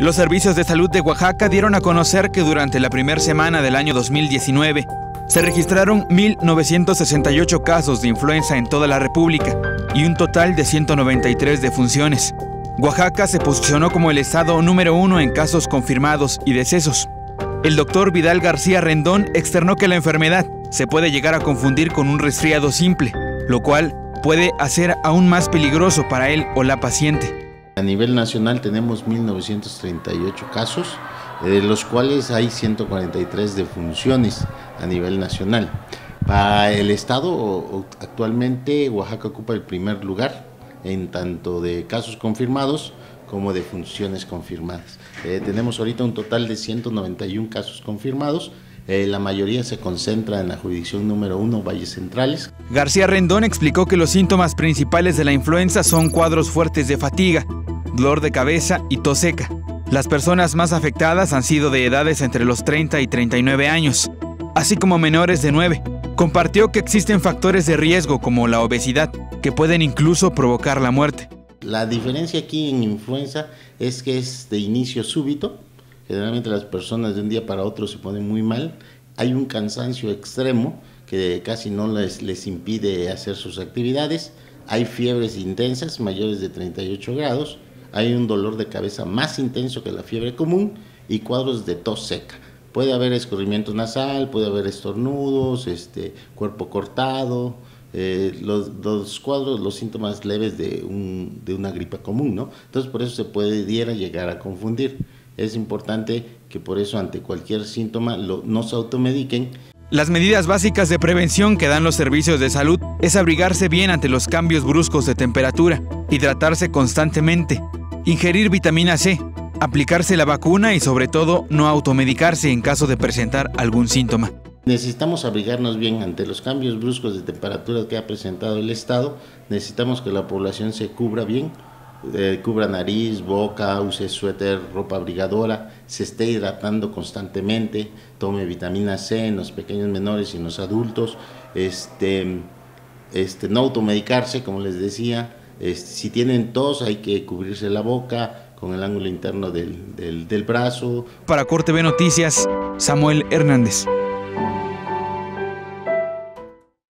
Los servicios de salud de Oaxaca dieron a conocer que durante la primera semana del año 2019 se registraron 1.968 casos de influenza en toda la República y un total de 193 defunciones. Oaxaca se posicionó como el estado número uno en casos confirmados y decesos. El doctor Vidal García Rendón externó que la enfermedad se puede llegar a confundir con un resfriado simple, lo cual puede hacer aún más peligroso para él o la paciente. A nivel nacional tenemos 1.938 casos, de los cuales hay 143 defunciones a nivel nacional. Para el estado, actualmente Oaxaca ocupa el primer lugar en tanto de casos confirmados como de funciones confirmadas. Eh, tenemos ahorita un total de 191 casos confirmados, eh, la mayoría se concentra en la jurisdicción número 1, Valles Centrales. García Rendón explicó que los síntomas principales de la influenza son cuadros fuertes de fatiga, dolor de cabeza y tos seca. Las personas más afectadas han sido de edades entre los 30 y 39 años, así como menores de 9. Compartió que existen factores de riesgo como la obesidad, que pueden incluso provocar la muerte. La diferencia aquí en influenza es que es de inicio súbito, generalmente las personas de un día para otro se ponen muy mal, hay un cansancio extremo que casi no les, les impide hacer sus actividades, hay fiebres intensas mayores de 38 grados, hay un dolor de cabeza más intenso que la fiebre común y cuadros de tos seca. Puede haber escurrimiento nasal, puede haber estornudos, este, cuerpo cortado, eh, los, cuadros, los síntomas leves de, un, de una gripe común, ¿no? Entonces por eso se pudiera llegar a confundir. Es importante que por eso ante cualquier síntoma lo, no se automediquen. Las medidas básicas de prevención que dan los servicios de salud es abrigarse bien ante los cambios bruscos de temperatura, hidratarse constantemente, ingerir vitamina C, aplicarse la vacuna y sobre todo no automedicarse en caso de presentar algún síntoma. Necesitamos abrigarnos bien ante los cambios bruscos de temperatura que ha presentado el Estado. Necesitamos que la población se cubra bien, eh, cubra nariz, boca, use suéter, ropa abrigadora, se esté hidratando constantemente, tome vitamina C en los pequeños menores y en los adultos, este, este, no automedicarse, como les decía. Este, si tienen tos, hay que cubrirse la boca con el ángulo interno del, del, del brazo. Para Corte B Noticias, Samuel Hernández.